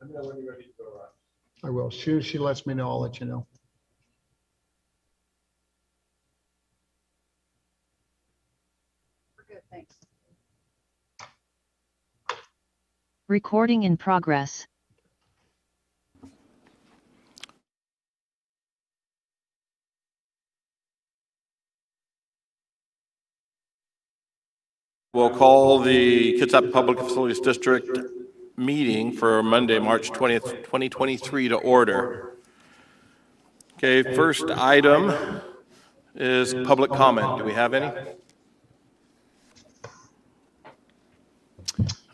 Let me know when you're ready to go around. I will. She, she lets me know, I'll let you know. We're good, thanks. Recording in progress. We'll call the Kitsap Public Facilities District meeting for Monday, March 20th, 2023 to order. Okay, first item is public comment. Do we have any?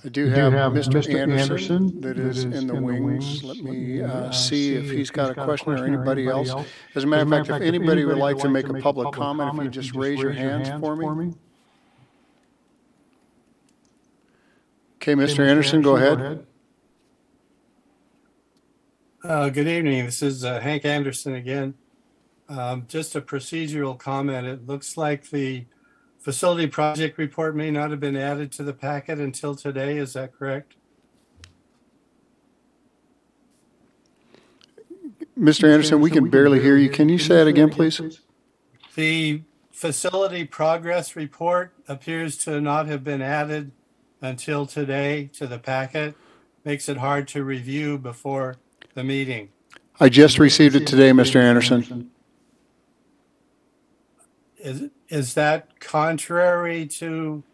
I do have Mr. Anderson that is in the wings. Let me uh, see if he's got a question or anybody else. As a matter of fact, if anybody would like to make a public comment, if you just raise your hands for me. Okay, Mr. Anderson, go ahead. Uh, Good evening. This is uh, Hank Anderson again. Um, Just a procedural comment. It looks like the facility project report may not have been added to the packet until today. Is that correct? Mr. Anderson, we can barely hear you. Can you say that again, please? The facility progress report appears to not have been added until today to the packet. Makes it hard to review before the meeting. I just received it today, Mr. Anderson. Is, is that contrary to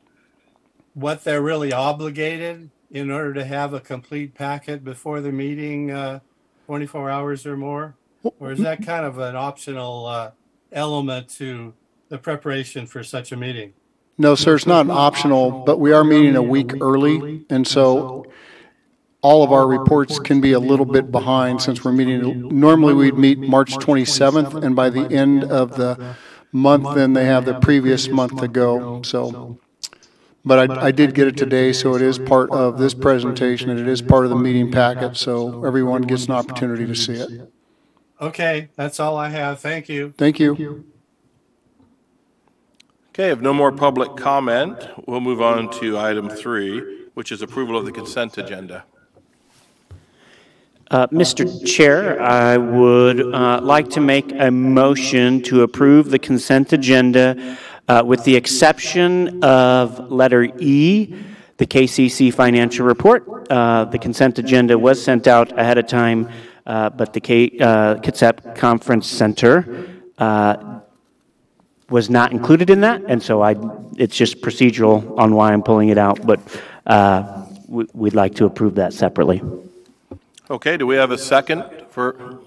what they're really obligated in order to have a complete packet before the meeting, uh, 24 hours or more? Or is that kind of an optional, uh, element to the preparation for such a meeting? No, sir, it's not an optional, but we are meeting a week early, and so all of our reports can be a little bit behind since we're meeting, normally we'd meet March 27th, and by the end of the month, then they have the previous month to go, so. But I, I did get it today, so it is part of this presentation, and it is part of the meeting packet, so everyone gets an opportunity to see it. Okay, that's all I have. Thank you. Thank you. Okay, if no more public comment, we'll move on to item three, which is approval of the consent agenda. Uh, Mr. Chair, I would uh, like to make a motion to approve the consent agenda uh, with the exception of letter E, the KCC financial report. Uh, The consent agenda was sent out ahead of time, uh, but the K- uh, Conference Center was not included in that, and so I, it's just procedural on why I'm pulling it out, but uh, we- we'd like to approve that separately. Okay, do we have a second for,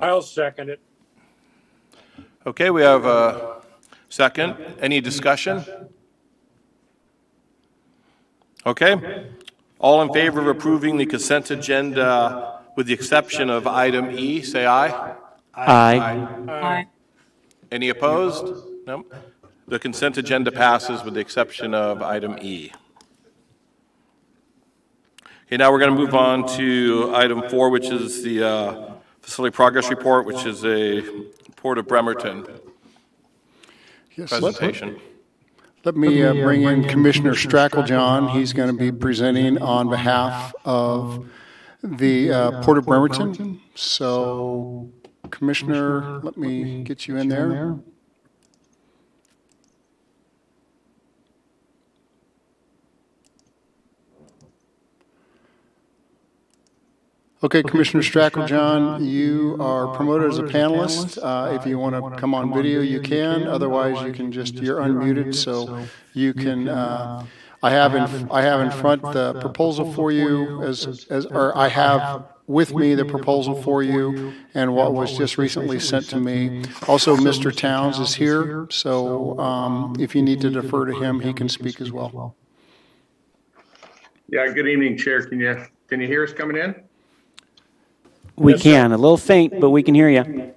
I'll second it. okay, we have a second. Any discussion? Okay. All in favor of approving the consent agenda with the exception of item E, say aye. Aye. Any opposed? No. The consent agenda passes with the exception of item E. Okay, now we're going to move on to item four, which is the uh, facility progress report, which is a Port of Bremerton Yes, let- presentation. Let me uh, bring in Commissioner Strakeljahn. He's going to be presenting on behalf of the uh, Port of Bremerton. So Commissioner, let me get you in there. Okay, Commissioner Strakeljahn, you are promoted as a panelist. Uh, If you want to come on video, you can. Otherwise, you can just, you're unmuted, so you can, uh, I have in, I have in front the proposal for you as, as, or I have with me the proposal for you and what was just recently sent to me. Also, Mr. Towns is here, so um, if you need to defer to him, he can speak as well. Yeah, good evening, Chair. Can you, can you hear us coming in? We can, a little faint, but we can hear you.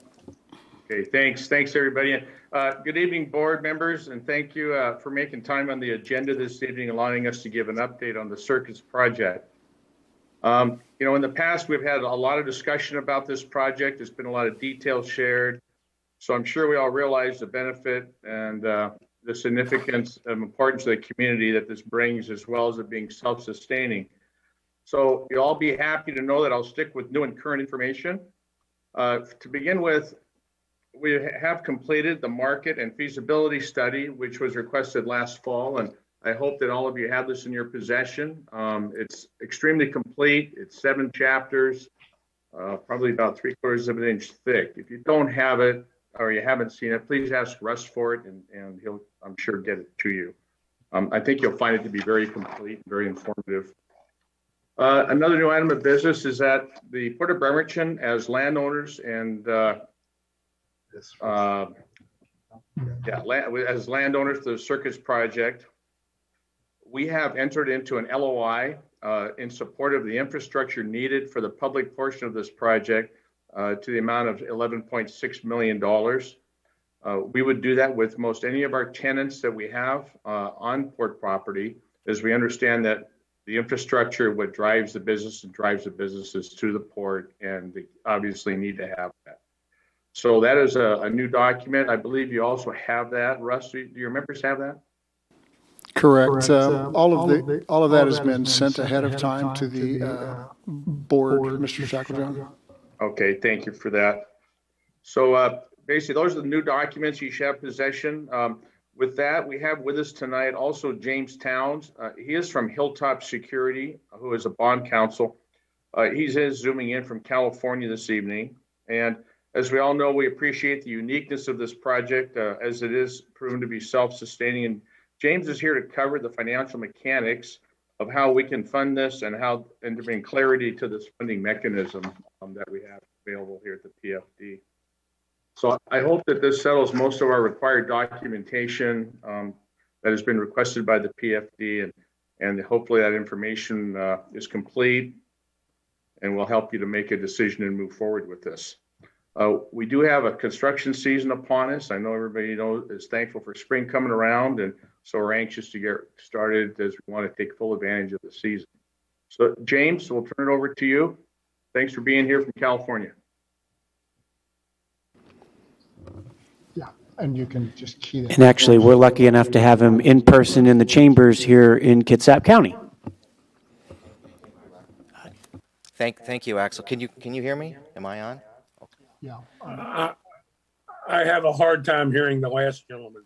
Okay, thanks. Thanks, everybody. Uh, Good evening, board members, and thank you uh, for making time on the agenda this evening, allowing us to give an update on the Circuit project. Um, You know, in the past, we've had a lot of discussion about this project. There's been a lot of details shared. So I'm sure we all realize the benefit and uh, the significance and importance to the community that this brings, as well as it being self-sustaining. So you'll all be happy to know that I'll stick with new and current information. Uh, To begin with, we have completed the market and feasibility study, which was requested last fall, and I hope that all of you have this in your possession. Um, It's extremely complete. It's seven chapters, uh, probably about three quarters of an inch thick. If you don't have it or you haven't seen it, please ask Russ for it, and, and he'll, I'm sure, get it to you. Um, I think you'll find it to be very complete, and very informative. Uh, Another new item of business is that the Port of Bremerton, as landowners and uh, uh, yeah, la- as landowners to the Circuit Project, we have entered into an LOI uh, in support of the infrastructure needed for the public portion of this project uh, to the amount of $11.6 million. Uh, We would do that with most any of our tenants that we have uh, on port property, as we understand that the infrastructure, what drives the business and drives the businesses to the port, and they obviously need to have that. So that is a, a new document. I believe you also have that. Russ, do do your members have that? Correct. Uh, All of the, all of that has been sent ahead of time to the uh, board, Mr. Shackleton. Okay, thank you for that. So uh, basically, those are the new documents you should have possession. Um, With that, we have with us tonight also James Towns. Uh, He is from Hilltop Security, who is a bond counsel. Uh, He's is zooming in from California this evening. And as we all know, we appreciate the uniqueness of this project uh, as it is proven to be self-sustaining. And James is here to cover the financial mechanics of how we can fund this and how, and to bring clarity to this funding mechanism um, that we have available here at the PFD. So I hope that this settles most of our required documentation um, that has been requested by the PFD and, and hopefully that information uh, is complete and will help you to make a decision and move forward with this. Uh, We do have a construction season upon us. I know everybody knows, is thankful for spring coming around and so we're anxious to get started as we want to take full advantage of the season. So James, we'll turn it over to you. Thanks for being here from California. Yeah, and you can just key that. And actually, we're lucky enough to have him in person in the chambers here in Kitsap County. Thank, thank you, Axel. Can you, can you hear me? Am I on? Yeah. I I have a hard time hearing the last gentleman.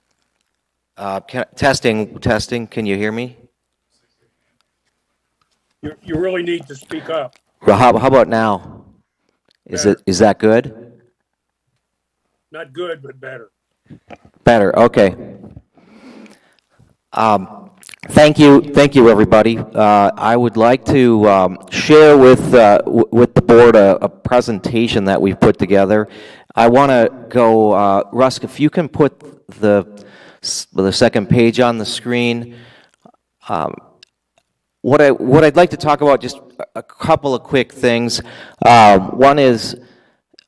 Uh, can, testing, testing. Can you hear me? You, you really need to speak up. Well, how, how about now? Is it, is that good? Not good, but better. Better, okay. Um, thank you, thank you, everybody. Uh, I would like to um, share with, uh, with the board a, a presentation that we've put together. I want to go, uh, Rusk, if you can put the, the second page on the screen. Um, what I what I'd like to talk about just a- couple of quick things. Um, one is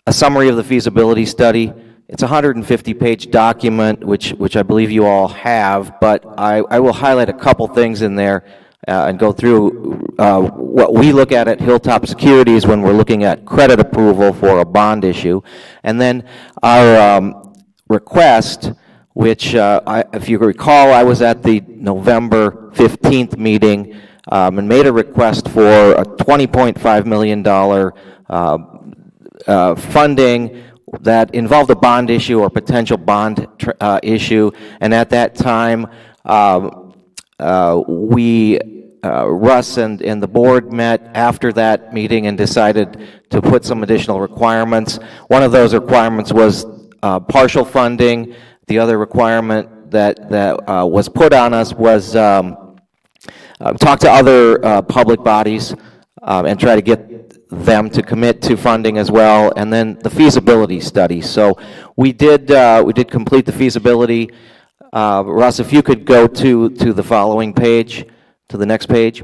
a summary of the feasibility study. It's a 150-page document, which which I believe you all have, but I, I will highlight a couple things in there uh, and go through uh, what we look at at Hilltop Securities when we're looking at credit approval for a bond issue, and then our um, request which, uh, I, if you recall, I was at the November 15th meeting um, and made a request for a $20.5 million uh, uh, funding that involved a bond issue or potential bond uh, issue. And at that time, um, uh, we, uh, Russ and, and the board met after that meeting and decided to put some additional requirements. One of those requirements was uh, partial funding. The other requirement that, that uh, was put on us was um, uh, talk to other public bodies um, and try to get them to commit to funding as well, and then the feasibility study. So we did, uh, we did complete the feasibility. Uh, Russ, if you could go to, to the following page, to the next page.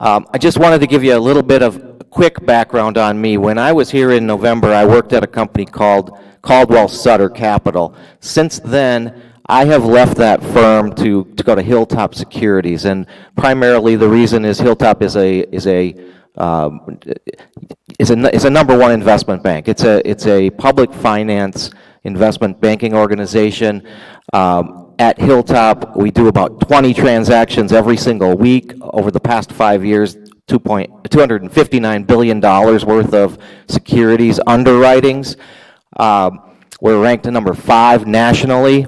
Um, I just wanted to give you a little bit of quick background on me. When I was here in November, I worked at a company called Caldwell Sutter Capital. Since then, I have left that firm to, to go to Hilltop Securities, and primarily the reason is Hilltop is a is a um, is a is a number one investment bank. It's a it's a public finance investment banking organization. Um, at Hilltop, we do about 20 transactions every single week. Over the past five years, 2 point, $259 billion worth of securities underwritings. Um, We're ranked number five nationally,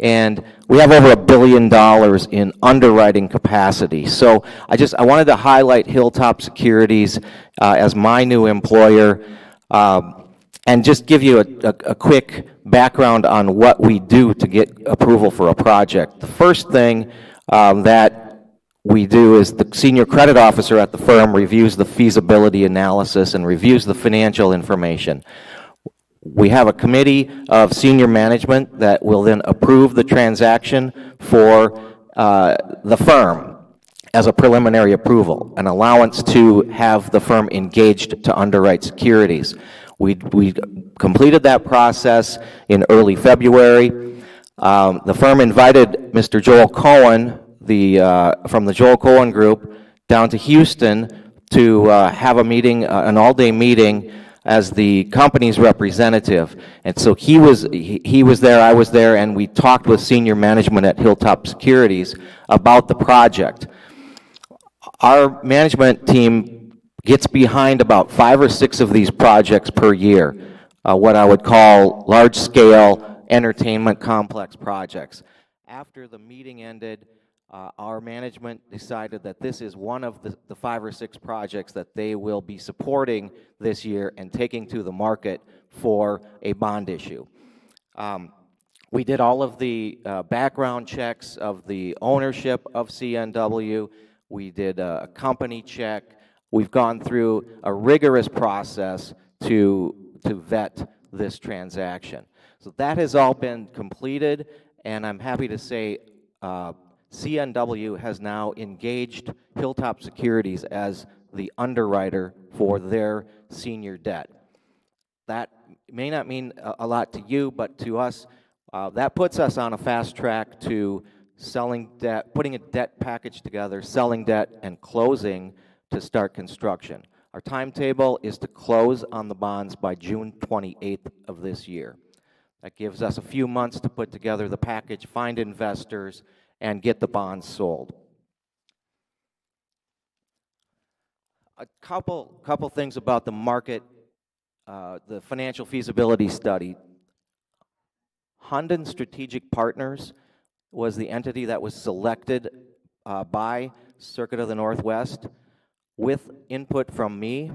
and we have over a billion dollars in underwriting capacity. So I just, I wanted to highlight Hilltop Securities uh, as my new employer. Um, and just give you a, a, a quick background on what we do to get approval for a project. The first thing um, that we do is the senior credit officer at the firm reviews the feasibility analysis and reviews the financial information. We have a committee of senior management that will then approve the transaction for uh, the firm as a preliminary approval, an allowance to have the firm engaged to underwrite securities. We, we completed that process in early February. Um, the firm invited Mr. Joel Cohen, the, uh, from the Joel Cohen Group, down to Houston to uh, have a meeting, uh, an all-day meeting as the company's representative. And so he was, he, he was there, I was there, and we talked with senior management at Hilltop Securities about the project. Our management team gets behind about five or six of these projects per year, uh, what I would call large-scale entertainment complex projects. After the meeting ended, uh, our management decided that this is one of the, the five or six projects that they will be supporting this year and taking to the market for a bond issue. Um, we did all of the uh, background checks of the ownership of CNW. We did a, company check. We've gone through a rigorous process to, to vet this transaction. So that has all been completed, and I'm happy to say uh, CNW has now engaged Hilltop Securities as the underwriter for their senior debt. That may not mean a, lot to you, but to us, uh, that puts us on a fast track to selling debt, putting a debt package together, selling debt, and closing to start construction. Our timetable is to close on the bonds by June 28th of this year. That gives us a few months to put together the package, find investors, and get the bonds sold. A couple, couple things about the market, uh, the financial feasibility study. Hunden Strategic Partners was the entity that was selected uh, by Circuit of the Northwest with input from me.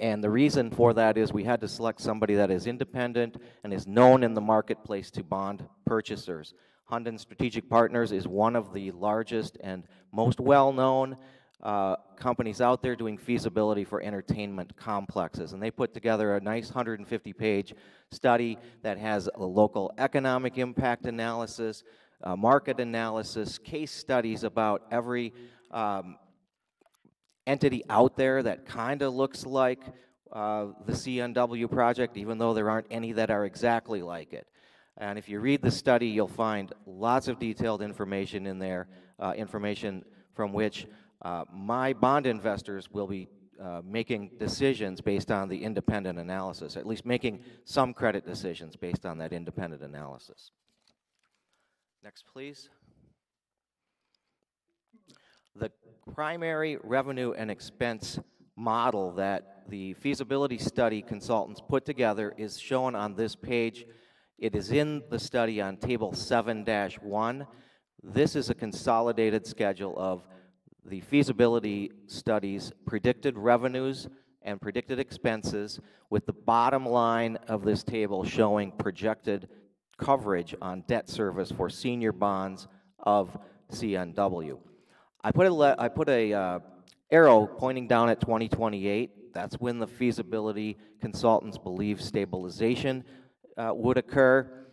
And the reason for that is we had to select somebody that is independent and is known in the marketplace to bond purchasers. Hunden Strategic Partners is one of the largest and most well-known uh, companies out there doing feasibility for entertainment complexes. And they put together a nice 150-page study that has a local economic impact analysis, uh, market analysis, case studies about every um, entity out there that kind of looks like uh, the CNW project, even though there aren't any that are exactly like it. And if you read the study, you'll find lots of detailed information in there, uh, information from which uh, my bond investors will be uh, making decisions based on the independent analysis, at least making some credit decisions based on that independent analysis. Next, please. The primary revenue and expense model that the feasibility study consultants put together is shown on this page it is in the study on table 7-1. This is a consolidated schedule of the feasibility studies, predicted revenues and predicted expenses, with the bottom line of this table showing projected coverage on debt service for senior bonds of CNW. I put a, I put a uh, arrow pointing down at 2028. That's when the feasibility consultants believe stabilization uh, would occur.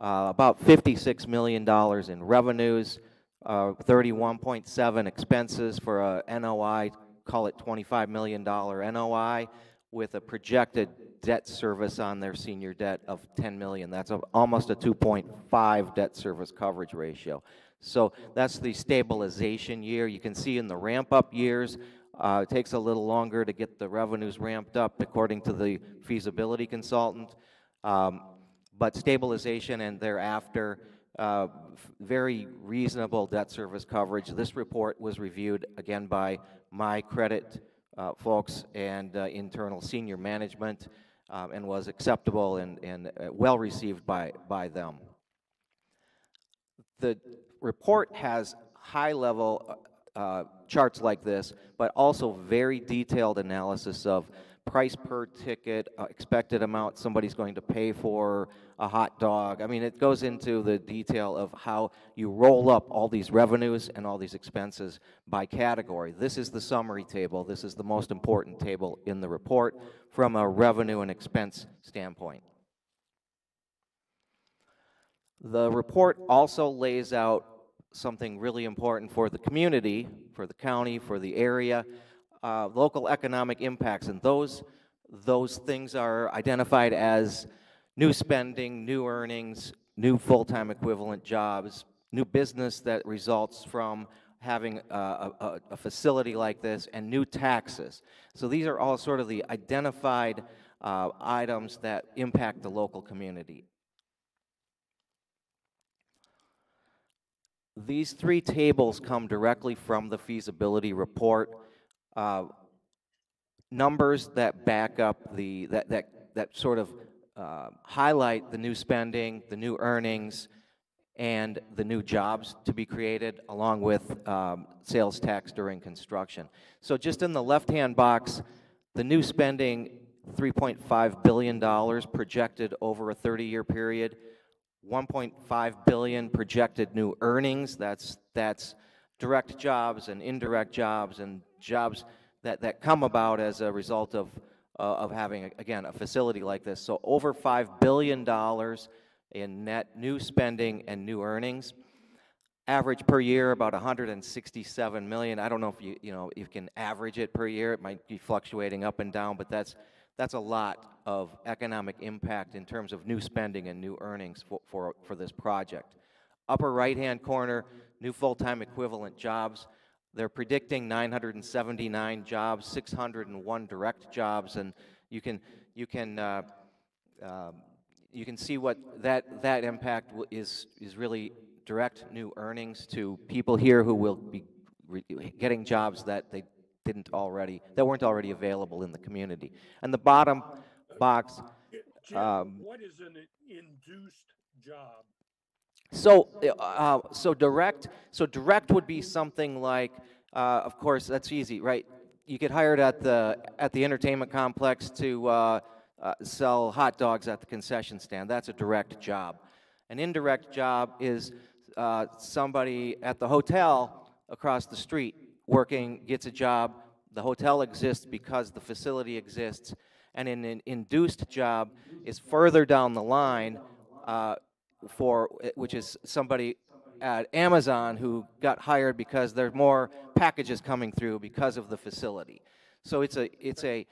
Uh, about $56 million in revenues, uh, 31.7 expenses for a NOI, call it $25 million NOI, with a projected debt service on their senior debt of 10 million. That's a, almost a 2.5 debt service coverage ratio. So that's the stabilization year. You can see in the ramp up years, uh, it takes a little longer to get the revenues ramped up according to the feasibility consultant. Um, but stabilization and thereafter, uh, very reasonable debt service coverage. This report was reviewed again by my credit uh, folks and uh, internal senior management um, and was acceptable and, and uh, well received by, by them. The report has high-level uh, charts like this, but also very detailed analysis of price per ticket, uh, expected amount somebody's going to pay for a hot dog. I mean, it goes into the detail of how you roll up all these revenues and all these expenses by category. This is the summary table. This is the most important table in the report from a revenue and expense standpoint. The report also lays out something really important for the community, for the county, for the area, uh, local economic impacts, and those, those things are identified as new spending, new earnings, new full-time equivalent jobs, new business that results from having a, a, a facility like this, and new taxes. So these are all sort of the identified uh, items that impact the local community. These three tables come directly from the feasibility report. Uh, numbers that back up the, that, that, that sort of uh, highlight the new spending, the new earnings, and the new jobs to be created, along with um, sales tax during construction. So just in the left-hand box, the new spending, $3.5 billion projected over a 30-year period. 1.5 billion projected new earnings. That's that's direct jobs and indirect jobs and jobs that, that come about as a result of uh, of having again a facility like this. So over five billion dollars in net new spending and new earnings. Average per year about 167 million. I don't know if you you know you can average it per year. It might be fluctuating up and down, but that's that's a lot of economic impact in terms of new spending and new earnings for, for, for this project. Upper right-hand corner, new full-time equivalent jobs. They're predicting 979 jobs, 601 direct jobs, and you can, you can, uh, uh, you can see what that, that impact is, is really direct new earnings to people here who will be getting jobs that they didn't already, that weren't already available in the community. And the bottom box, Jim, um, what is an induced job? So, uh, so direct, so direct would be something like, uh, of course, that's easy, right? You get hired at the, at the entertainment complex to uh, uh, sell hot dogs at the concession stand. That's a direct job. An indirect job is uh, somebody at the hotel across the street working, gets a job. The hotel exists because the facility exists. And an, an induced job is further down the line uh, for, which is somebody at Amazon who got hired because there are more packages coming through because of the facility. So it's a, it's a,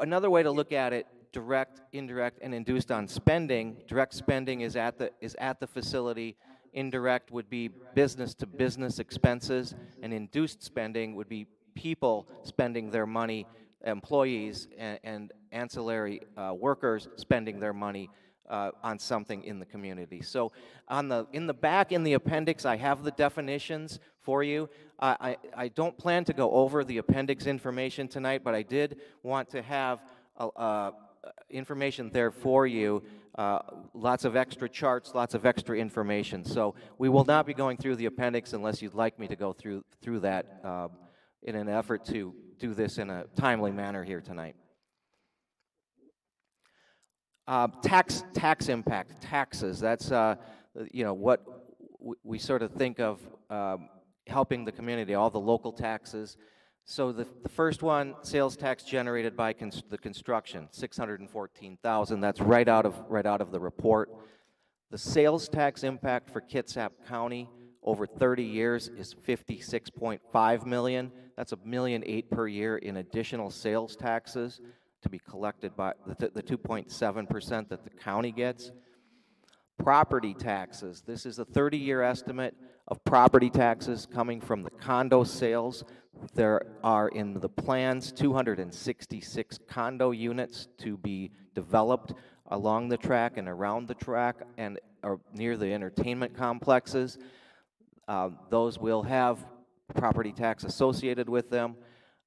another way to look at it, direct, indirect, and induced on spending. Direct spending is at the, is at the facility. Indirect would be business to business expenses, and induced spending would be people spending their money, employees and, and ancillary uh, workers spending their money uh, on something in the community. So on the, in the back, in the appendix, I have the definitions for you. I, I, I don't plan to go over the appendix information tonight, but I did want to have a, uh, information there for you, uh, lots of extra charts, lots of extra information. So we will not be going through the appendix unless you'd like me to go through, through that uh, in an effort to do this in a timely manner here tonight. Uh, tax tax impact taxes. That's uh, you know what we sort of think of um, helping the community. All the local taxes. So the, the first one, sales tax generated by cons the construction, six hundred and fourteen thousand. That's right out of right out of the report. The sales tax impact for Kitsap County over 30 years is 56.5 million. That's a million eight per year in additional sales taxes to be collected by the, the 2.7% that the county gets. Property taxes. This is a 30-year estimate of property taxes coming from the condo sales. There are in the plans 266 condo units to be developed along the track and around the track, and near the entertainment complexes. Uh, Those will have property tax associated with them.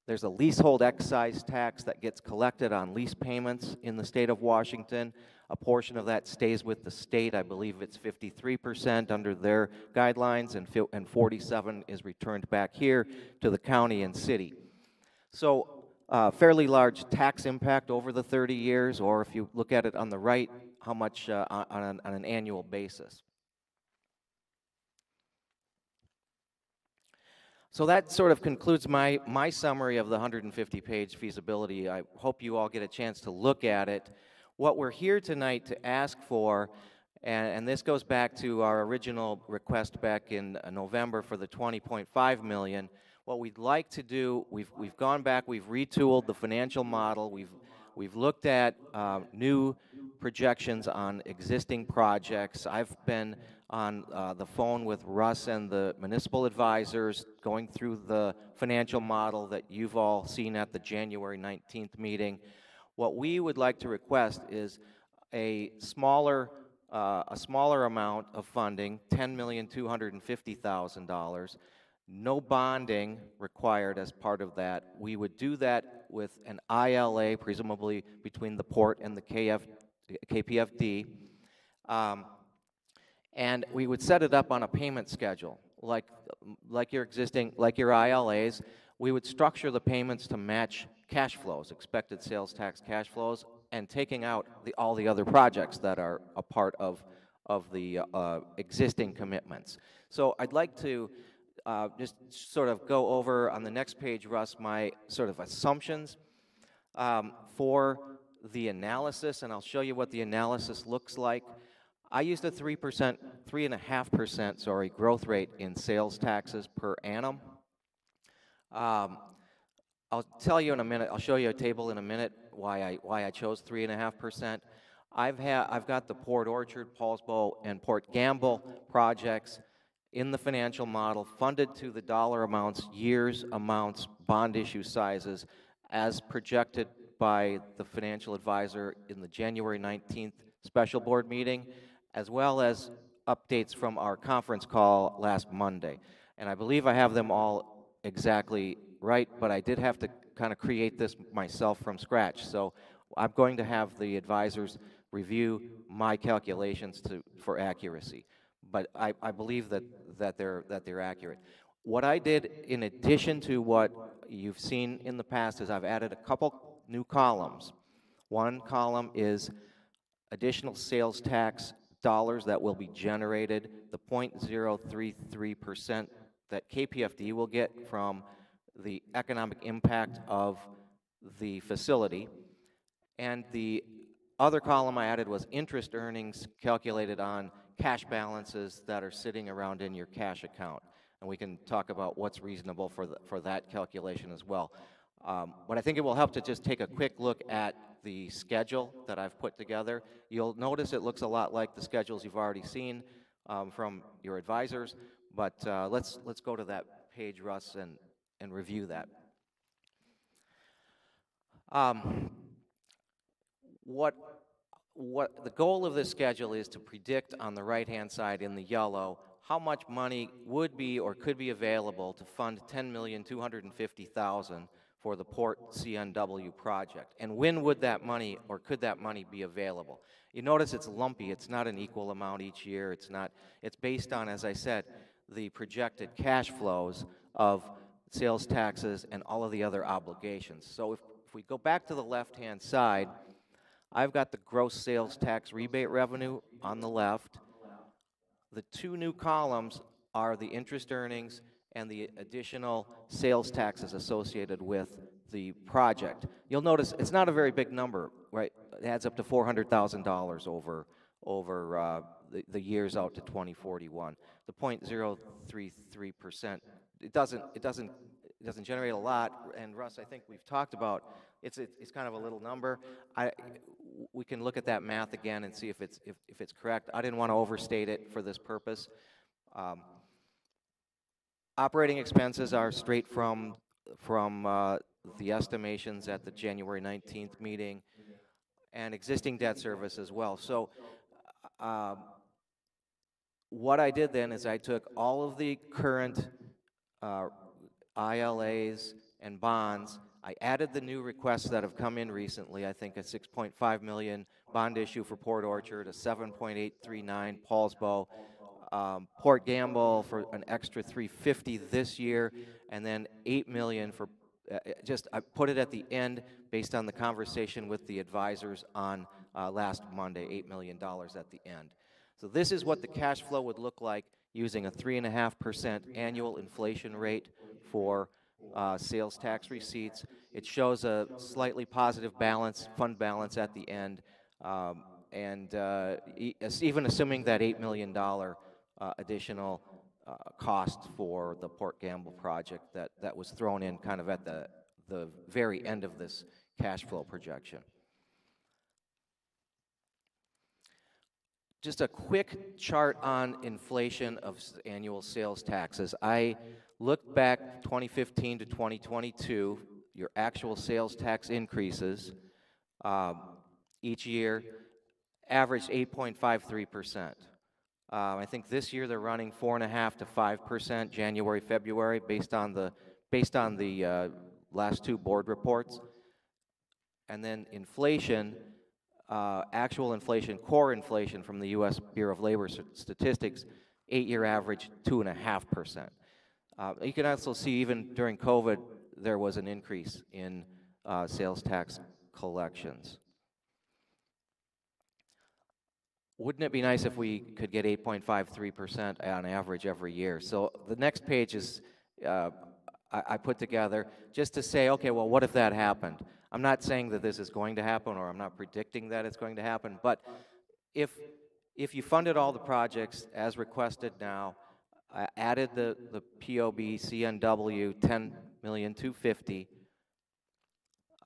There's a leasehold excise tax that gets collected on lease payments in the state of Washington. A portion of that stays with the state. I believe it's 53% under their guidelines, and and 47 is returned back here to the county and city. So uh, fairly large tax impact over the 30 years, or if you look at it on the right, how much uh, on an on an annual basis. So that sort of concludes my, my summary of the 150-page feasibility. I hope you all get a chance to look at it. What we're here tonight to ask for, and, and this goes back to our original request back in uh, November for the 20.5 million. What we'd like to do, we've, we've gone back, we've retooled the financial model, we've, we've looked at uh, new projections on existing projects. I've been on uh, the phone with Russ and the municipal advisors, going through the financial model that you've all seen at the January 19th meeting. What we would like to request is a smaller, uh, a smaller amount of funding, $10,250,000. No bonding required as part of that. We would do that with an ILA, presumably between the port and the KF, KPFD. Um, and we would set it up on a payment schedule, like, like your existing, like your ILAs. We would structure the payments to match cash flows, expected sales tax cash flows, and taking out the, all the other projects that are a part of, of the uh, existing commitments. So I'd like to uh, just sort of go over on the next page, Russ, my sort of assumptions um, for the analysis, and I'll show you what the analysis looks like. I used a 3%, 3.5%, sorry, growth rate in sales taxes per annum. Um, I'll tell you in a minute, I'll show you a table in a minute why I, why I chose 3.5%. I've, had, I've got the Port Orchard, Poulsbo, and Port Gamble projects in the financial model, funded to the dollar amounts, years amounts, bond issue sizes, as projected by the financial advisor in the January 19th special board meeting, as well as updates from our conference call last Monday. And I believe I have them all exactly right, but I did have to kind of create this myself from scratch. So I'm going to have the advisors review my calculations to, for accuracy. But I, I believe that, that, they're, that they're accurate. What I did, in addition to what you've seen in the past, is I've added a couple new columns. One column is additional sales tax dollars that will be generated, the 0.033% that KPFD will get from the economic impact of the facility. And the other column I added was interest earnings calculated on cash balances that are sitting around in your cash account. And we can talk about what's reasonable for, the, for that calculation as well. Um, but I think it will help to just take a quick look at the schedule that I've put together. You'll notice it looks a lot like the schedules you've already seen um, from your advisors, but uh, let's, let's go to that page, Russ, and, and review that. Um, what, what the goal of this schedule is to predict on the right-hand side in the yellow how much money would be or could be available to fund 10,250,000 for the Port CNW project. And when would that money or could that money be available? You notice it's lumpy. It's not an equal amount each year. It's not it's based on as I said the projected cash flows of sales taxes and all of the other obligations. So if, if we go back to the left-hand side, I've got the gross sales tax rebate revenue on the left. The two new columns are the interest earnings and the additional sales taxes associated with the project. You'll notice it's not a very big number, right? It adds up to $400,000 over over uh, the, the years out to 2041. The 0.033 percent it doesn't it doesn't it doesn't generate a lot. And Russ, I think we've talked about it's it's kind of a little number. I we can look at that math again and see if it's if, if it's correct. I didn't want to overstate it for this purpose. Um, operating expenses are straight from from uh, the estimations at the January 19th meeting and existing debt service as well. So uh, what I did then is I took all of the current uh, ILAs and bonds. I added the new requests that have come in recently. I think a 6.5 million bond issue for Port Orchard, a 7.839 Poulsbo, um, Port Gamble for an extra 350 this year, and then 8 million for uh, uh, just I put it at the end based on the conversation with the advisors on uh, last Monday, $8 million at the end. So this is what the cash flow would look like using a 3.5% annual inflation rate for uh, sales tax receipts. It shows a slightly positive balance, fund balance at the end, um, and uh, e- even assuming that $8 million uh, additional uh, cost for the Port Gamble project that, that was thrown in kind of at the, the very end of this cash flow projection. Just a quick chart on inflation of annual sales taxes. I looked back 2015 to 2022, your actual sales tax increases um, each year averaged 8.53%. Um, I think this year they're running four and a half to five percent January, February, based on the based on the uh, last two board reports. And then inflation, uh, actual inflation, core inflation from the U.S. Bureau of Labor Statistics, eight-year average two and a half percent. Uh, you can also see even during COVID there was an increase in uh, sales tax collections. Wouldn't it be nice if we could get 8.53% on average every year? So the next page is, uh, I, I put together just to say, okay, well, what if that happened? I'm not saying that this is going to happen, or I'm not predicting that it's going to happen, but if, if you funded all the projects as requested now, uh, added the, the POB CNW 10 million 250,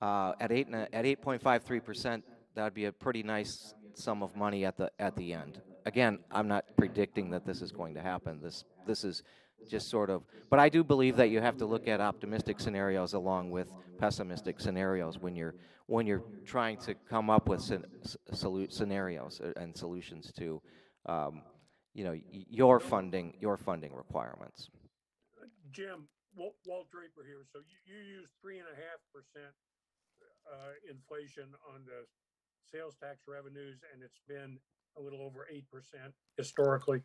uh, at eight, at 8.53%, that would be a pretty nice sum of money at the, at the end. Again, I'm not predicting that this is going to happen. This, this is just sort of, but I do believe that you have to look at optimistic scenarios along with pessimistic scenarios when you're, when you're trying to come up with scenarios uh, and solutions to, um, you know, your funding, your funding requirements. Jim, Walt, Walt Draper here. So you, you used three and a half percent uh, inflation on the sales tax revenues, and it's been a little over eight percent historically.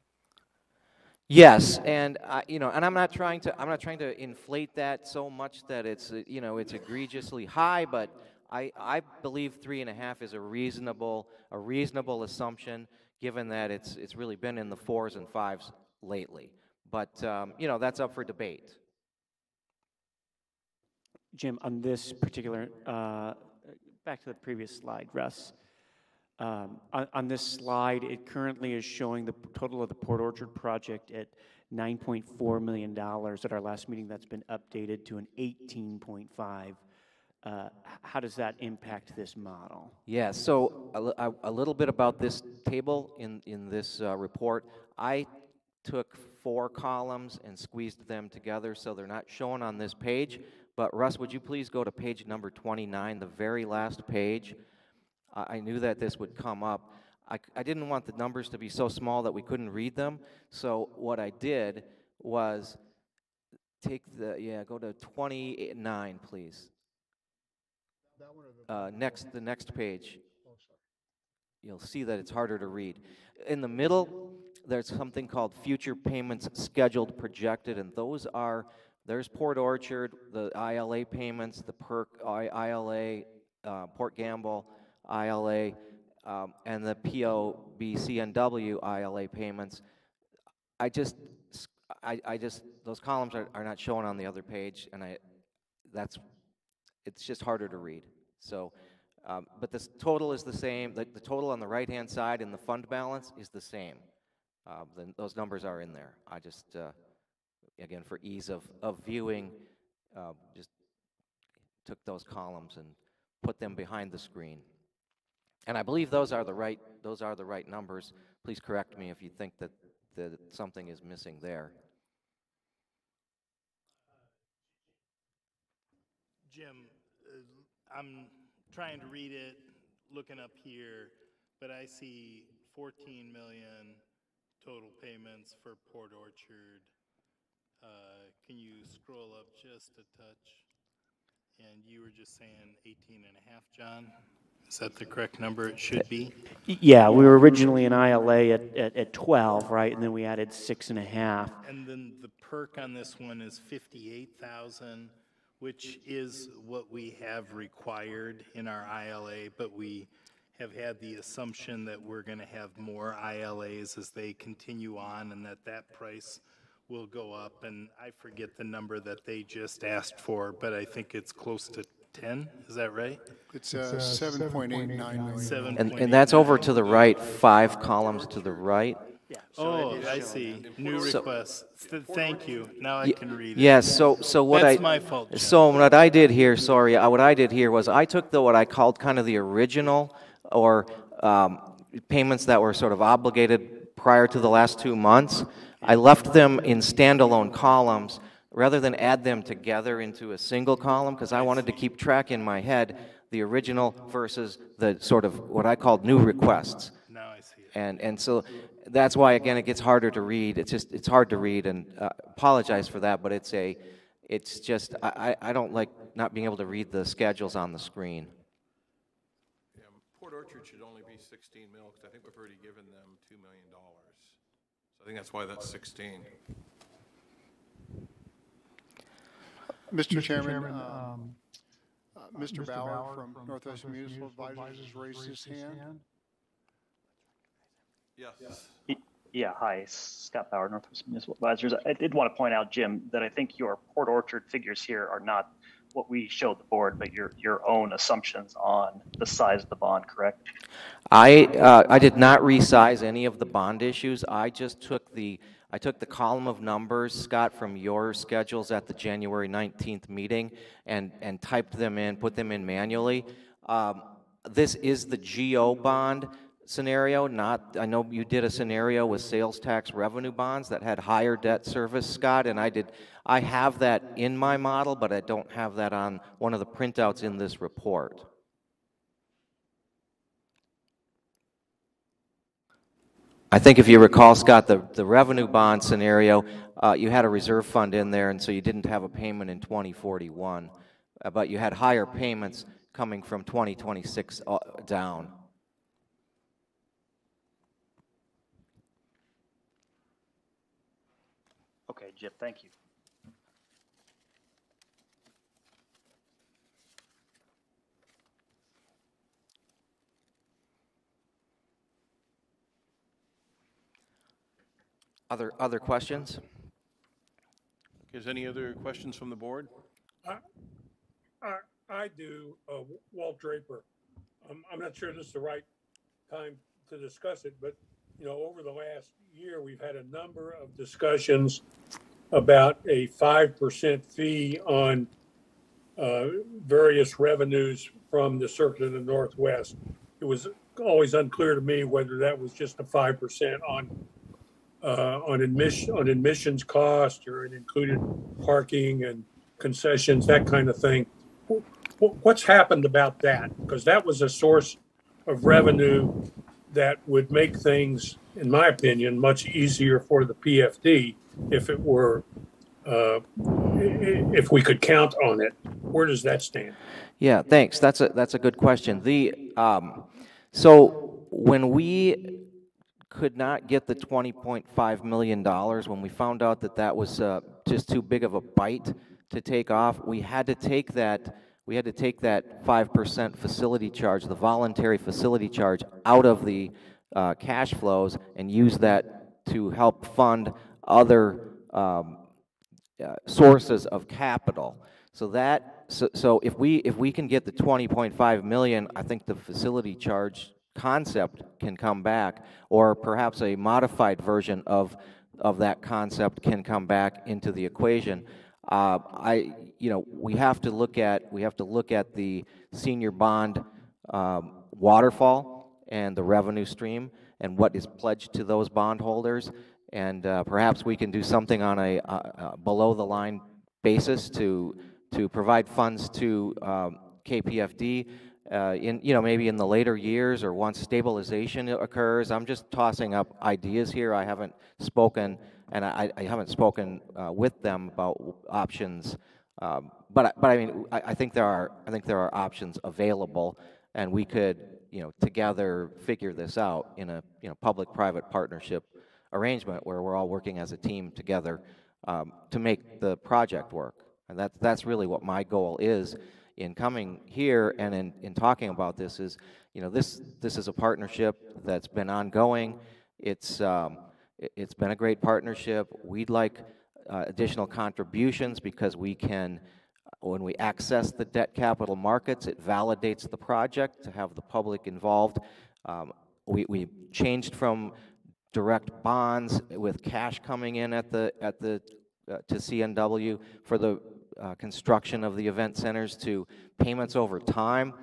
Yes, and I, you know, and I'm not trying to, I'm not trying to inflate that so much that it's, uh, you know, it's egregiously high, but I, I believe three and a half is a reasonable, a reasonable assumption, given that it's, it's really been in the fours and fives lately. But, um, you know, that's up for debate. Jim, on this particular, uh, back to the previous slide, Russ. Um, On on this slide, it currently is showing the total of the Port Orchard project at $9.4 million. At our last meeting, that's been updated to an 18.5. Uh, How does that impact this model? Yeah, so a, a- little bit about this table in, in this uh, report. I took four columns and squeezed them together so they're not shown on this page. But Russ, would you please go to page number 29, the very last page? I, I knew that this would come up. I didn't want the numbers to be so small that we couldn't read them. So what I did was take the, yeah, go to 29, please. That one or the- Uh, next, the next page oh, you'll see that it's harder to read. In the middle, there's something called future payments scheduled projected, and those are, there's Port Orchard, the ILA payments, the PERC ILA, uh, Port Gamble ILA, um, and the POBCNW ILA payments. I just, I, I just, those columns are, are not shown on the other page, and I, that's, it's just harder to read. So, um, but the total is the same, the, the total on the right-hand side in the fund balance is the same. Uh, then those numbers are in there. I just, uh, again, for ease of, of viewing, uh, just took those columns and put them behind the screen. And I believe those are the right, those are the right numbers. Please correct me if you think that, that something is missing there. Jim, uh, I'm trying to read it, looking up here, but I see 14 million total payments for Port Orchard. Uh, Can you scroll up just a touch? And you were just saying 18 and a half, John? Is that the correct number it should be? Yeah, we were originally in ILA at, at, at 12, right? And then we added six and a half. And then the perk on this one is 58,000, which is what we have required in our ILA, but we have had the assumption that we're going to have more ILAs as they continue on and that that price will go up. And I forget the number that they just asked for, but I think it's close to 10, is that right? It's uh, 7.89 million. Seven And, point and that's over to the right, five columns to the right. Oh, I see, new So- request. Th- Thank you, now I can read it. Yes, so, so what I. That's my fault, John. So what I did here, sorry, uh, what I did here was I took the, what I called kind of the original, or um, payments that were sort of obligated prior to the last two months. I left them in standalone columns, rather than add them together into a single column, because I wanted to keep track in my head, the original versus the sort of, what I called new requests. Now I see it. And, and so that's why, again, it gets harder to read. It's just, it's hard to read, and uh, apologize for that, but it's a, it's just, I, I I don't like not being able to read the schedules on the screen. Yeah, Port Orchard should only be 16 mil, because I think we've already given them $2 million. So I think that's why that's 16. Mr. Chairman, um, uh, Mr. Bauer from Northwest Municipal Advisors raised his hand. Yes. Yeah, hi, Scott Bauer, Northwest Municipal Advisors. I did want to point out, Jim, that I think your Port Orchard figures here are not what we showed the board, but your, your own assumptions on the size of the bond, correct? I, uh, I did not resize any of the bond issues. I just took the, I took the column of numbers, Scott, from your schedules at the January 19th meeting and, and typed them in, put them in manually. Um, This is the GO bond scenario, not, I know you did a scenario with sales tax revenue bonds that had higher debt service, Scott, and I did, I have that in my model, but I don't have that on one of the printouts in this report. I think if you recall, Scott, the, the revenue bond scenario, uh, you had a reserve fund in there, and so you didn't have a payment in 2041. Uh, But you had higher payments coming from 2026 uh, down. Okay, Jim, thank you. Other, other questions? Is any other questions from the board? I, I, I do, uh, Walt Draper. I'm, I'm not sure this is the right time to discuss it, but, you know, over the last year, we've had a number of discussions about a five percent fee on, uh, various revenues from the Circuit of the Northwest. It was always unclear to me whether that was just a five percent on, uh, on admission, on admissions cost or it included parking and concessions, that kind of thing. What's happened about that? Because that was a source of revenue that would make things, in my opinion, much easier for the PFD if it were, uh, if we could count on it. Where does that stand? Yeah, thanks. That's a, that's a good question. The, um, so when we could not get the $20.5 million, when we found out that that was uh, just too big of a bite to take off, we had to take that, we had to take that 5% facility charge, the voluntary facility charge, out of the uh, cash flows and use that to help fund other um, uh, sources of capital. So that, so, so if we, if we can get the 20.5 million, I think the facility charge concept can come back, or perhaps a modified version of, of that concept can come back into the equation. Uh, I, you know, we have to look at, we have to look at the senior bond um, waterfall and the revenue stream and what is pledged to those bondholders. And uh, perhaps we can do something on a, uh, uh, below-the-line basis to, to provide funds to um, KPFD uh, in, you know, maybe in the later years or once stabilization occurs. I'm just tossing up ideas here. I haven't spoken, and I, I haven't spoken uh, with them about options. Um, but, I- but I mean, I, I think there are, I think there are options available, and we could, you know, together figure this out in a, you know, public-private partnership arrangement where we're all working as a team together um, to make the project work. And that's, that's really what my goal is in coming here and in, in talking about this is, you know, this, this is a partnership that's been ongoing. It's, um, it's been a great partnership. We'd like uh, additional contributions because we can, when we access the debt capital markets, it validates the project to have the public involved. Um, We, we changed from direct bonds with cash coming in at the, at the, uh, to CNW for the uh, construction of the event centers to payments over time,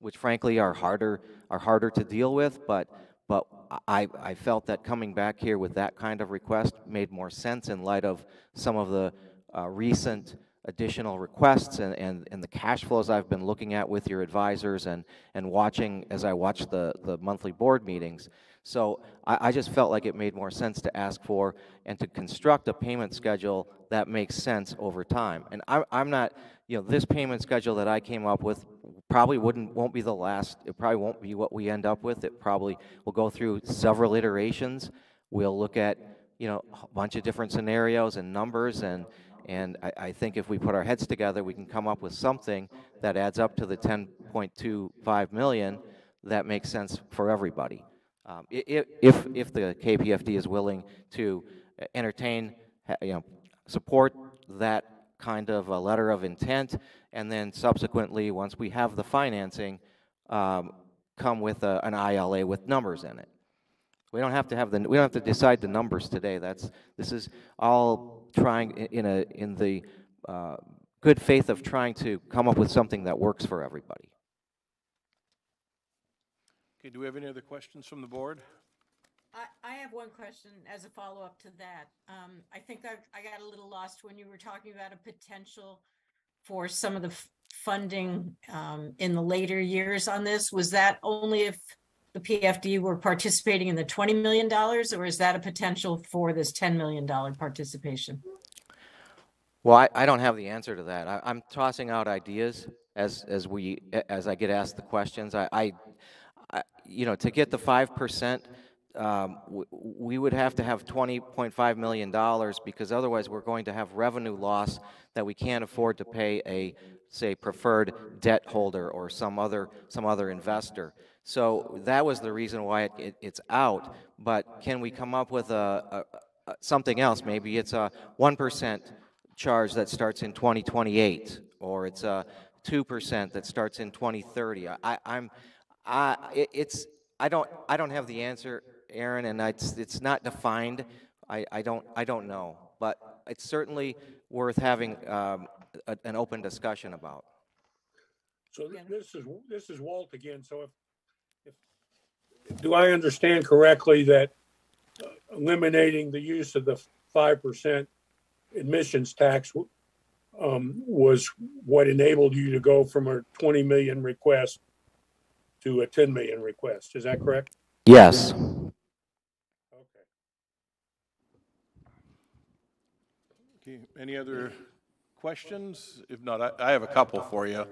which frankly are harder, are harder to deal with, but, but I, I felt that coming back here with that kind of request made more sense in light of some of the uh, recent additional requests and, and, and the cash flows I've been looking at with your advisors and, and watching as I watch the, the monthly board meetings. So I, I just felt like it made more sense to ask for and to construct a payment schedule that makes sense over time. And I, I'm not, you know, this payment schedule that I came up with probably wouldn't, won't be the last, it probably won't be what we end up with. It probably will go through several iterations. We'll look at, you know, a bunch of different scenarios and numbers and, and I, I think if we put our heads together, we can come up with something that adds up to the 10.25 million that makes sense for everybody. Um, If, if the KPFD is willing to entertain, you know, support that kind of a letter of intent, and then subsequently, once we have the financing, um, come with a- an ILA with numbers in it. We don't have to have the, we don't have to decide the numbers today. That's, this is all trying in a, in the uh, good faith of trying to come up with something that works for everybody. Okay, do we have any other questions from the board? I, I have one question as a follow-up to that. Um, I think I, I got a little lost when you were talking about a potential for some of the f- funding, um, in the later years on this. Was that only if the PFD were participating in the twenty million dollars, or is that a potential for this ten million dollar participation? Well, I, I don't have the answer to that. I, I'm tossing out ideas as, as we, as I get asked the questions. I, I, I- you know, to get the five percent, um, we would have to have twenty point five million dollars because otherwise we're going to have revenue loss that we can't afford to pay a, say, preferred debt holder or some other, some other investor. So that was the reason why it, it, it's out. But can we come up with a, a, a something else? Maybe it's a one percent charge that starts in 2028, or it's a 2% that starts in 2030. I, I'm, I, it- it's, I don't, I don't have the answer, Aaron, and it's, it's not defined. I, I don't, I don't know, but it's certainly worth having um, a, an open discussion about. So th- this is, this is Walt again, so if, if, do I understand correctly that uh, eliminating the use of the five percent admissions tax um, was what enabled you to go from a twenty million request to a ten million request, is that correct? Yes. Okay, any other questions? If not, I, I have a couple for you.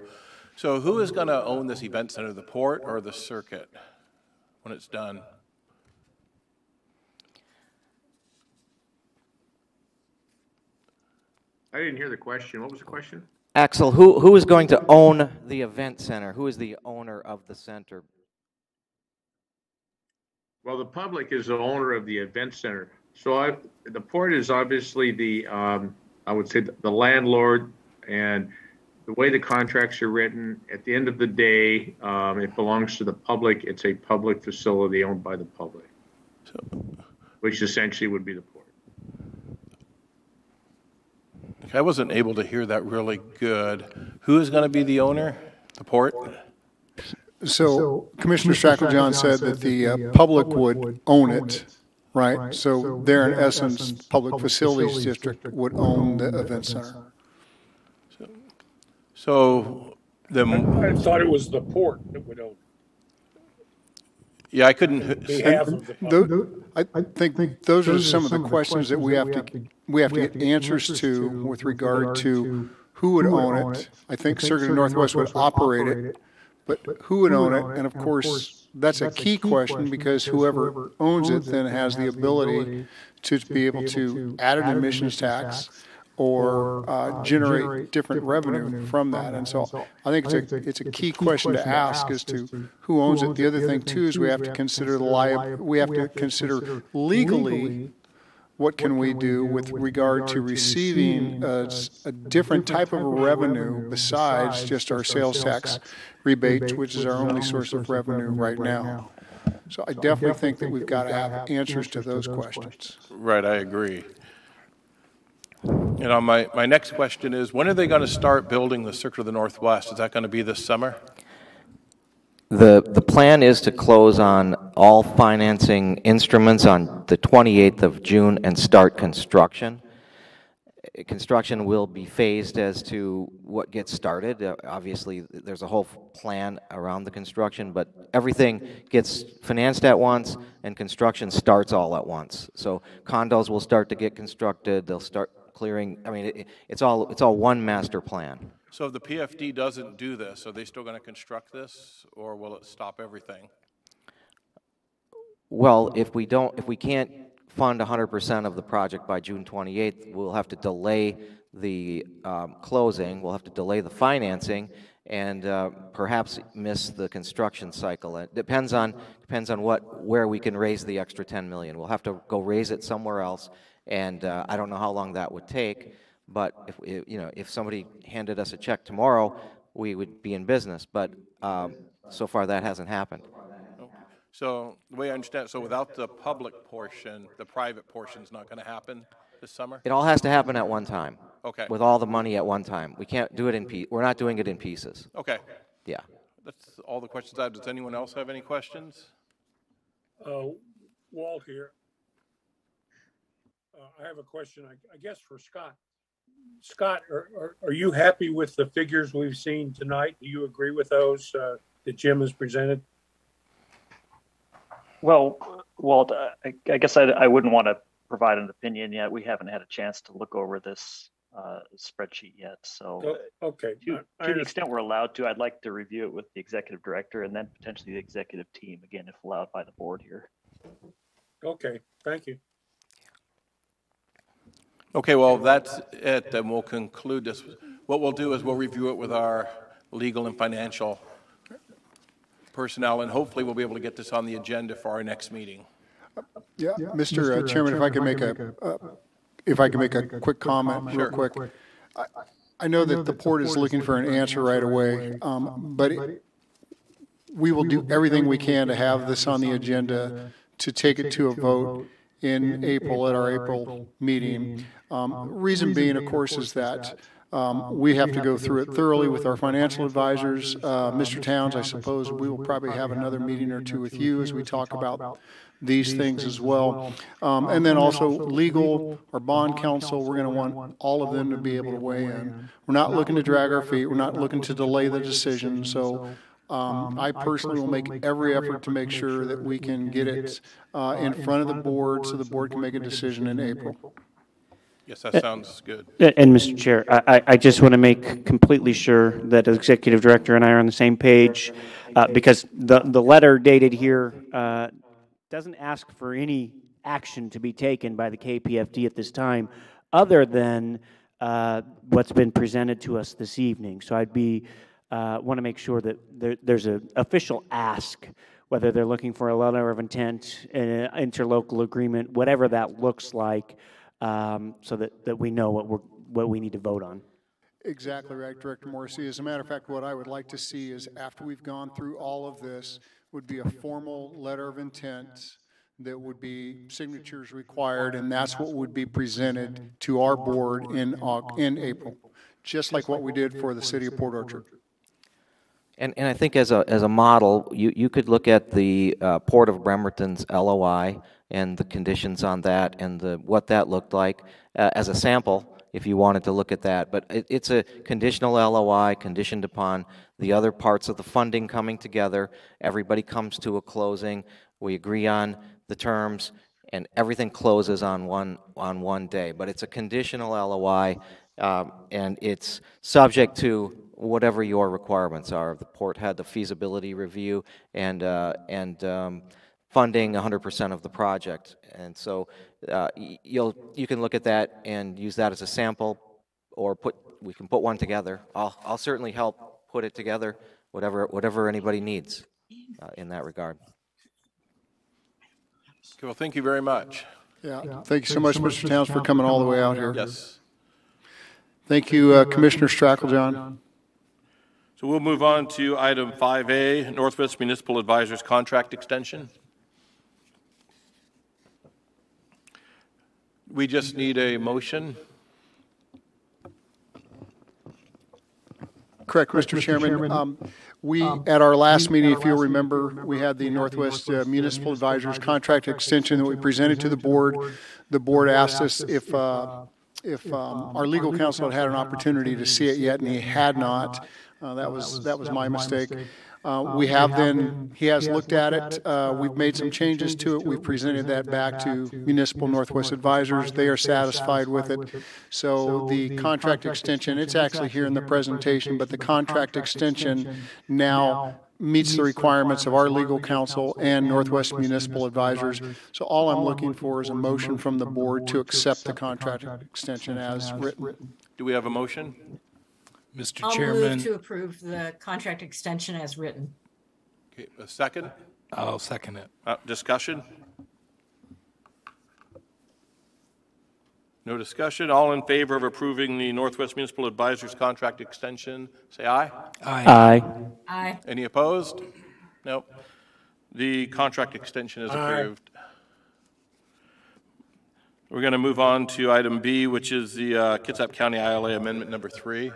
So who is going to own this event center, the port or the circuit, when it's done? I didn't hear the question. What was the question? Axel, who, who is going to own the event center? Who is the owner of the center? Well, the public is the owner of the event center. So I, the port is obviously the, um, I would say the landlord and the way the contracts are written, at the end of the day, um, it belongs to the public. It's a public facility owned by the public. So, Which essentially would be the port. I wasn't able to hear that really good. Who is going to be the owner? The port? So Commissioner Strakeljahn said that the uh, public would own it, right? So there, in essence, Public Facilities District would own the event center. So The, I thought it was the port that would own yeah, I couldn't, behalf of the public. Tho- I, I think those are some of the questions that we have to, we have to get answers to with regard to who would own it. I think Circuit Northwest would operate it, but who would own it? And of course, that's a key question because whoever owns it then has the ability to be able to add an admissions tax or uh, generate different revenue from that. And so I think it's a, it's a key question to ask as to who owns it. The other thing too is we have to consider the liab, we have to consider legally what can we do with regard to receiving a different type of revenue besides just our sales tax rebates, which is our only source of revenue right now. So I definitely think that we've got to have answers to those questions. right, I agree. You know, my, my next question is, when are they going to start building the Circuit of the Northwest? Is that going to be this summer? The, the plan is to close on all financing instruments on the 28th of June and start construction. Construction will be phased as to what gets started. Uh, Obviously, there's a whole plan around the construction, but everything gets financed at once and construction starts all at once. So condos will start to get constructed, they'll start clearing, I mean, it, it's all, it's all one master plan. So if the PFD doesn't do this, are they still going to construct this, or will it stop everything? Well, if we don't, if we can't fund 100% of the project by June 28th, we'll have to delay the um, closing, we'll have to delay the financing, and uh, perhaps miss the construction cycle. It depends on, depends on what, where we can raise the extra 10 million. We'll have to go raise it somewhere else, and uh, I don't know how long that would take, but if, if, you know, if somebody handed us a check tomorrow, we would be in business, but um, so far that hasn't happened. So the way I understand, it, so without the public portion, the private portion is not going to happen this summer? It all has to happen at one time. Okay. With all the money at one time. We can't do it in pie, we're not doing it in pieces. Okay, Yeah. that's all the questions I have. Does anyone else have any questions? Uh, Walt here. Uh, I have a question, I, I guess for Scott. Scott, are, are, are you happy with the figures we've seen tonight? Do you agree with those, uh, that Jim has presented? Well, Walt, uh, I, I guess I, I wouldn't want to provide an opinion yet. We haven't had a chance to look over this uh, spreadsheet yet. So O- Okay. to, to the extent we're allowed to, I'd like to review it with the executive director and then potentially the executive team, again, if allowed by the board here. Okay, thank you. Okay, well, that's it, and we'll conclude this. What we'll do is we'll review it with our legal and financial personnel, and hopefully we'll be able to get this on the agenda for our next meeting. Yeah, Mr. Chairman, if I could make a, uh, if I could make a quick comment, real quick. I- I know that the port is looking for an answer right away, um, but it- we will do everything we can to have this on the agenda to take it to a vote in April at our April meeting. Um, Reason being, of course, is that um, we have to go through it thoroughly with our financial advisors. Uh, Mr. Towns, I suppose, we will probably have another meeting or two with you as we talk about these things as well. Um, And then also legal, our bond counsel, we're going to want all of them to be able to weigh in. We're not looking to drag our feet, we're not looking to delay the decision, so um, I personally will make every effort to make sure that we can get it uh, in front of the board so the board can make a decision in April. Yes, that sounds good. And, Mr. Chair, I, I- I just want to make completely sure that the Executive Director and I are on the same page, uh, because the, the letter dated here uh, doesn't ask for any action to be taken by the KPFD at this time, other than uh, what's been presented to us this evening. So I'd be, want to make sure that there, there's an official ask, whether they're looking for a letter of intent, an interlocal agreement, whatever that looks like, um, so that, that we know what we're, what we need to vote on. Exactly right, Director Morrissey. As a matter of fact, what I would like to see is after we've gone through all of this, would be a formal letter of intent that would be signatures required, and that's what would be presented to our board in, in April, just like what we did for the city of Port Orchard. And, and I think as a, as a model, you, you could look at the uh, Port of Bremerton's LOI and the conditions on that and the, what that looked like uh, as a sample if you wanted to look at that. But it, it's a conditional LOI conditioned upon the other parts of the funding coming together. Everybody comes to a closing, we agree on the terms, and everything closes on one, on one day. But it's a conditional LOI, um, and it's subject to whatever your requirements are. The port had the feasibility review and, uh, and um, funding 100% of the project. And so uh, y- you'll, you can look at that and use that as a sample, or put, we can put one together. I'll, I'll certainly help put it together, whatever, whatever anybody needs uh, in that regard. Okay, well, thank you very much. Yeah, thank you so much, Mr. Towns, for coming all the way out here. Yes. Thank you, uh, Commissioner Strakeljahn. So we'll move on to item 5A, Northwest Municipal Advisors Contract Extension. We just need a motion. Correct, Mr. Chairman. Um, We, at our last meeting, if you'll remember, we had the Northwest uh, Municipal Advisors Contract Extension that we presented to the board. The board asked us if, uh, if um, our legal counsel had had an opportunity to see it yet, and he had not. Uh, That was, that was my mistake. Uh, We have then, he has looked at it. Uh, We've made some changes to it. We've presented that back to Municipal Northwest Advisors. They are satisfied with it. So the contract extension, it's actually here in the presentation, but the contract extension now meets the requirements of our legal counsel and Northwest Municipal Advisors. So all I'm looking for is a motion from the board to accept the contract extension as written. Do we have a motion? Mr. I'll move to approve the contract extension as written. Okay, a second? I'll second it. Uh, Discussion? No discussion? All in favor of approving the Northwest Municipal Advisors Contract Extension, say aye. Aye. Aye. Aye. Any opposed? Nope. The contract extension is Aye. approved. We're going to move on to item B, which is the uh, Kitsap County ILA Amendment Number Three.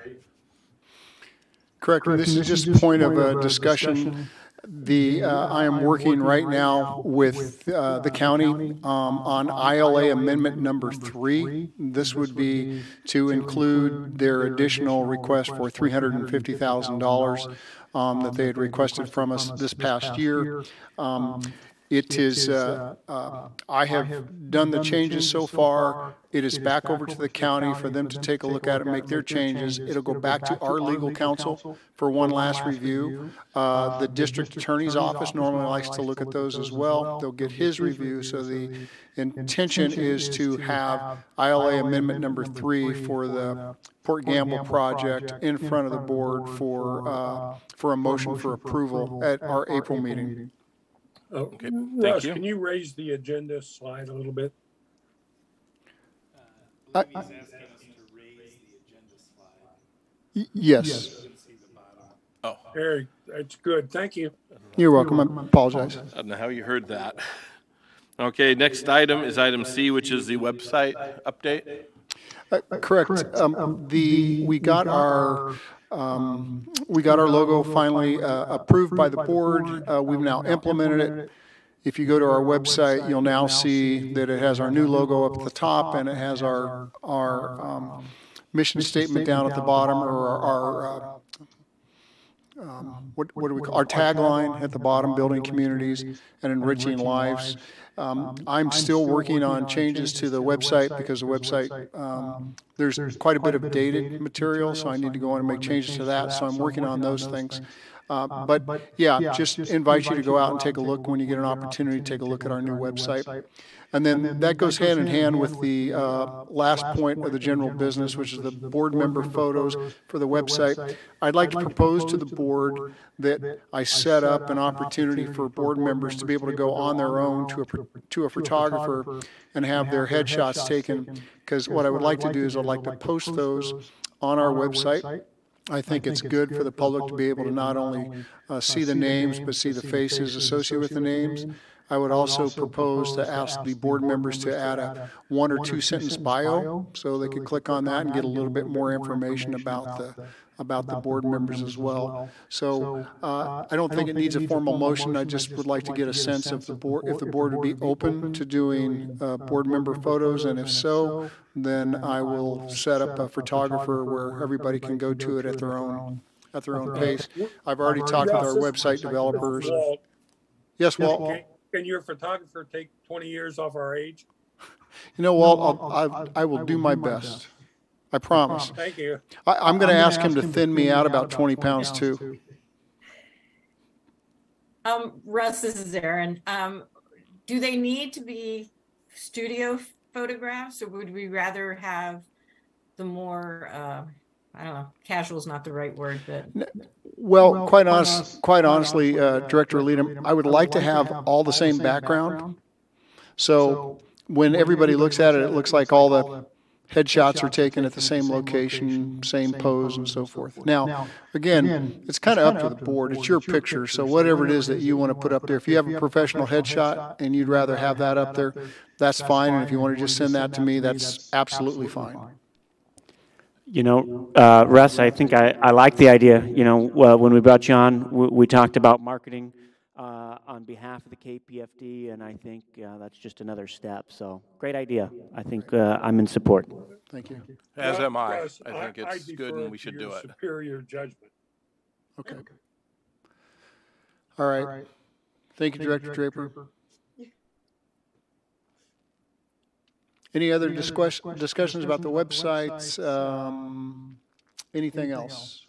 Correct, and this is just a point of uh, discussion. The, uh, I am working right now with uh, the county um, on ILA Amendment Number Three. This would be to include their additional request for $350,000 um, that they had requested from us this past year. Um, It is, uh, uh, I have done the changes so far. It is back over to the county for them to take a look at it, make their changes. It'll go back to our legal counsel for one last review. Uh, The district attorney's office normally likes to look at those as well. They'll get his review, so the intention is to have ILA Amendment Number Three for the Port Gamble project in front of the board for, uh, for a motion for approval at our April meeting. Uh, thank Russ, you. can you raise the agenda slide a little bit? Y- Yes, Oh, Very, that's good. Thank you. you're welcome. I apologize. I don't know how you heard that. Okay, next item is item C, which is the website update. Uh, Correct. Um, The, we got our, um, we got our logo finally uh, approved by the board. Uh, We've now implemented it. If you go to our website, you'll now see that it has our new logo up at the top and it has our, our um, mission statement down at the bottom or our- our, uh, um, what, what do we call, our tagline at the bottom, building communities and enriching lives. Um, I'm still working on changes to the website because the website, um, there's quite a bit of dated material, so I need to go in and make changes to that, so I'm working on those things. Uh, but yeah, just invite you to go out and take a look when you get an opportunity, to take a look at our new website. And then that goes hand in hand with the uh, last point of the general business, which is the board member photos for the website. I'd like to propose to the board that I set up an opportunity for board members to be able to go on their own to a, to a photographer and have their headshots taken. Because what I would like to do is I'd like to post those on our website. I think it's good for the public to be able to not only uh, see the names, but see the faces associated with the names. I would also propose to ask the board members to add a one or two sentence bio, so they could click on that and get a little bit more information about the, about the board members as well. So uh, I don't think it needs a formal motion. I just would like to get a sense of the board, if the board would be open to doing uh, board member photos, and if so, then I will set up a photographer where everybody can go to it at their own, at their own pace. I've already talked with our website developers. Yes, Walt? Can, can your photographer take twenty years off our age? You know, Walt, I'll- I, I will do my best. I promise. Thank you. I, I'm going to ask him to thin me out about 20 pounds too. Um, Russ, this is Erin. Um, do they need to be studio photographs or would we rather have the more, uh, I don't know, casual is not the right word, but Well, quite honest, quite honestly, uh, Director Leadham, I would like to have all the same background. So when everybody looks at it, it looks like all the headshots are taken at the same location, same pose and so forth. Now, again, it's kind of up to the board. It's your picture. So whatever it is that you want to put up there, if you have a professional headshot and you'd rather have that up there, that's fine. And if you want to just send that to me, that's absolutely fine. You know, uh, Russ, I think I, I like the idea. You know, uh, when we brought you on, we, we talked about marketing uh, on behalf of the KPFD, and I think uh, that's just another step. So, great idea. I think uh, I'm in support. Thank you. As am I. Russ, I think I it's good and we should do it. Superior judgment. Okay. All right. Thank you, Director Draper. Any other discuss- discussions about the websites? Um, Anything else?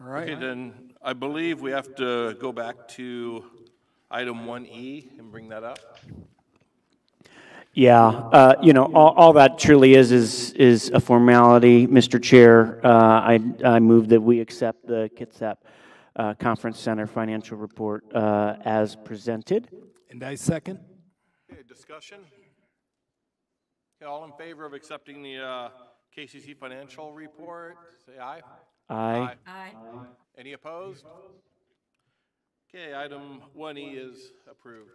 All Okay, right. then I believe we have to go back to item 1E and bring that up. Yeah, uh, you know, all, all that truly is is is a formality, Mr. Chair. Uh, I I move that we accept the Kitsap uh, Conference Center financial report uh, as presented. And I second. Okay, discussion? Okay, all in favor of accepting the uh, KCC financial report, say aye. Aye. I, Any opposed? Okay, item 1E is approved.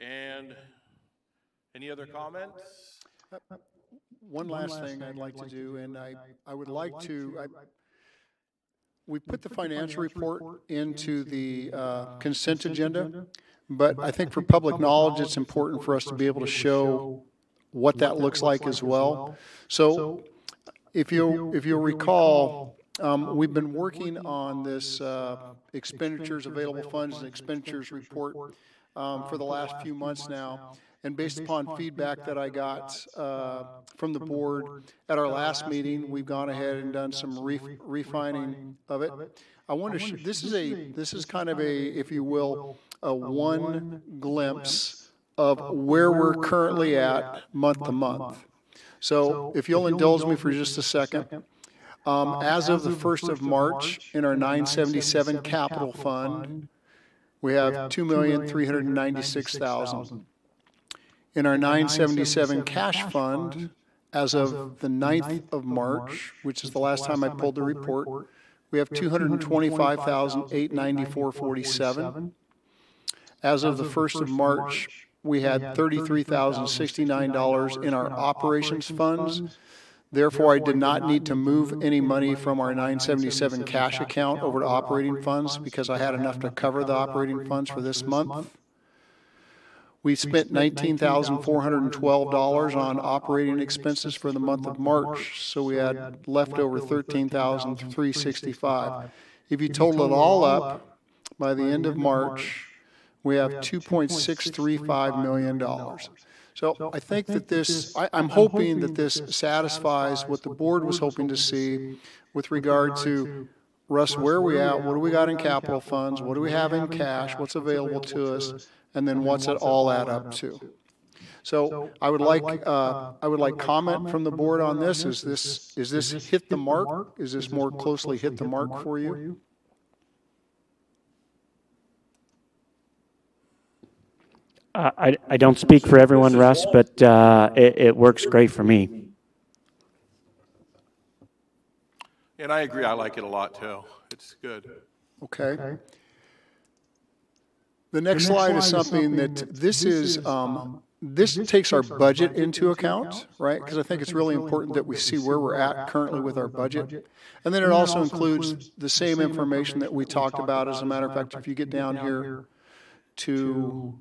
And any other comments? One last thing I'd like to do, and I, I would like to, I, we put the financial report into the uh, consent agenda, but I think for public knowledge, it's important for us to be able to show what that looks like as well. So if you, if you'll recall, um, we've been working on this uh, expenditures, available funds and expenditures report um, for the last few months now. And based upon feedback that I got uh, from the board at our last meeting, we've gone ahead and done some re- refining of it. I want to, sh- this is a, this is kind of a, if you will, a one glimpse of where we're currently at month to month. So if you'll indulge me for just a second. Um, um, as of the 1st of March, in our 977 capital fund, we have 2,396,000. In our 977 cash fund, as of the 9th of March, which is the last time I pulled the report, we have 225,894.47. As of the first of March, we had thirty-three thousand, sixty-nine dollars in our operations funds. Therefore, I did not need to move any money from our 977 cash account over to operating funds because I had enough to cover the operating funds for this month. We spent $19,412 on operating expenses for the month of March, so we had leftover $13,365. If you total it all up, by the end of March, we have $2.635 million. So I think that this, I, I'm hoping that this satisfies what the board was hoping to see with regard to, Russ, where are we at? What do we got in capital funds? What do we have in cash? What's available to us? And then what's it all add up to? So I would like, uh, I would like comment from the board on this. Is this, is this hit the mark? Is this more closely hit the mark for you? I I don't speak for everyone, Russ, but uh, it, it works great for me. And I agree, I like it a lot too. It's good. Okay. The next slide is something that, this is um, this takes our budget into account, right? Because I think it's really important that we see where we're at currently with our budget. And then it also includes the same information that we talked about. As a matter of fact, if you get down here to,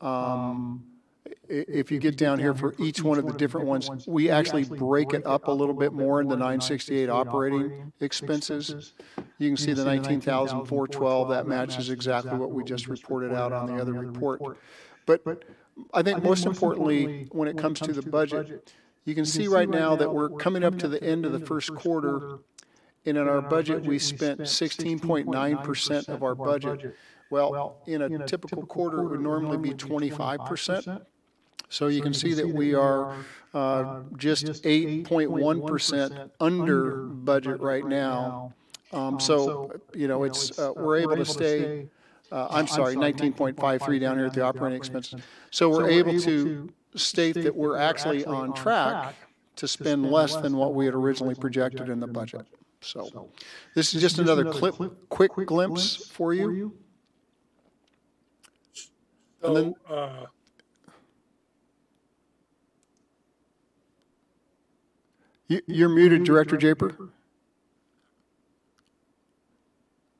um, i- if you get down here for each one of the different ones, we actually break it up a little bit more in the 968 operating expenses. You can see the 19,412, that matches exactly what we just reported out on the other report. But I think most importantly, when it comes to the budget, you can see right now that we're coming up to the end of the first quarter, and in our budget, we spent 16.9% of our budget. Well, in a typical quarter, it would normally be 25%. So you can see that we are uh, just 8.1% under budget right now. Um, So, you know, it's, uh, we're able to stay, uh, I'm sorry, 19.53 down here at the operating expenses. So we're able to state that we're actually on track to spend less than what we had originally projected in the budget. So this is just another clip, quick glimpse for you. And then- uh, You- You're muted, Director Draper.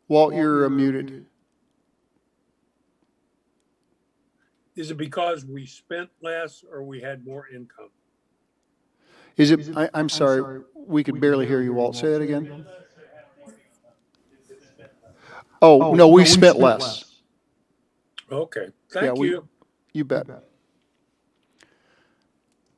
Walt, you're uh, muted. is it because we spent less or we had more income? Is it, I, I'm sorry, we could barely hear you, Walt. Say that again. Oh, no, we spent less. Okay, Yeah, we- you. You bet.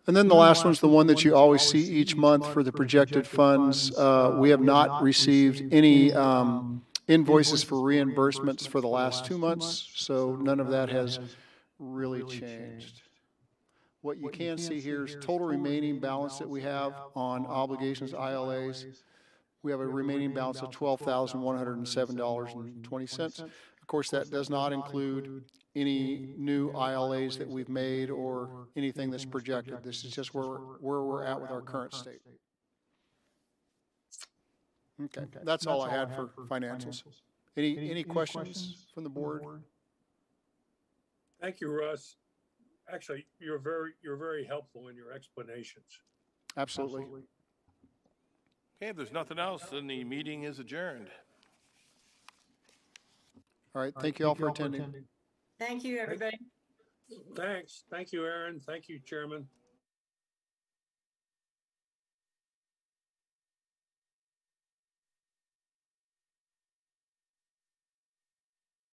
And then the last one's the one that you always see each month for the projected funds. Uh, We have not received any um, invoices for reimbursements for the last two months, so none of that has really changed. What you can see here is total remaining balance that we have on obligations, ILAs. We have a remaining balance of twelve thousand one hundred and seven dollars and twenty cents. Of course, that does not include any new ILAs that we've made or anything that's projected. This is just where, where we're at with our current state. Okay, that's all I had for financials. Any, any questions from the board? Thank you, Russ. Actually, you're very, you're very helpful in your explanations. Absolutely. Okay, if there's nothing else, then the meeting is adjourned. All right, thank you all for attending. Thank you, everybody. Thanks. Thank you, Aaron. Thank you, Chairman.